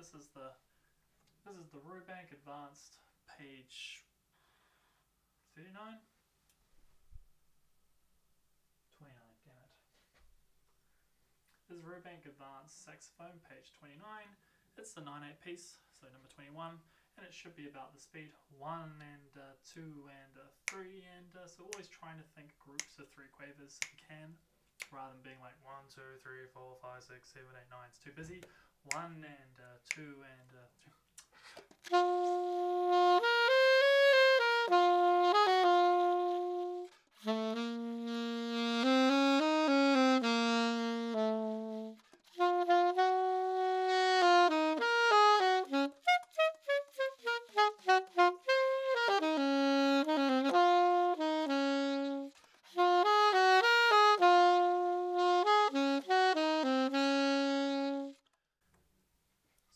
This is the this is the Rubank Advanced page 39? 29, damn it. This is Rubank Advanced Saxophone, page 29. It's the 9 8 piece, so number 21, and it should be about the speed 1 and uh, 2 and uh, 3, and uh, so always trying to think groups of 3 quavers if you can, rather than being like 1, 2, 3, 4, 5, 6, 7, 8, 9, it's too busy. 1 and 2 and uh, 2.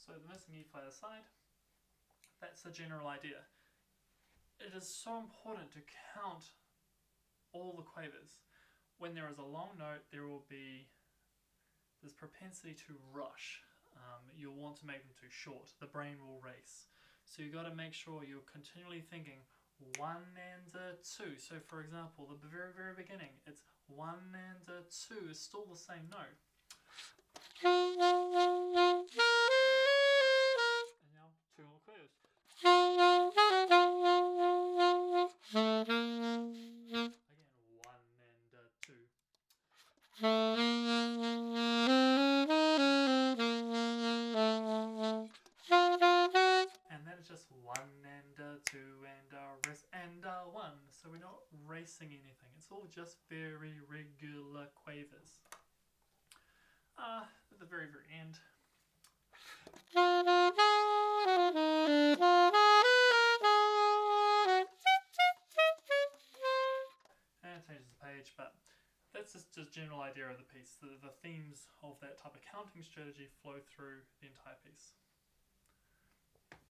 So the missing E flat aside, that's the general idea. It is so important to count all the quavers. When there is a long note, there will be this propensity to rush. Um, you'll want to make them too short. The brain will race. So you've got to make sure you're continually thinking one and a two. So for example, the very, very beginning, it's one and a two is still the same note. And then it's just one and a two and a rest and uh, one. So we're not racing anything. It's all just very regular quavers. Uh, at the very, very end. And changes the page, but that's just just general idea of the piece. The, the themes of that type of counting strategy flow through the entire piece.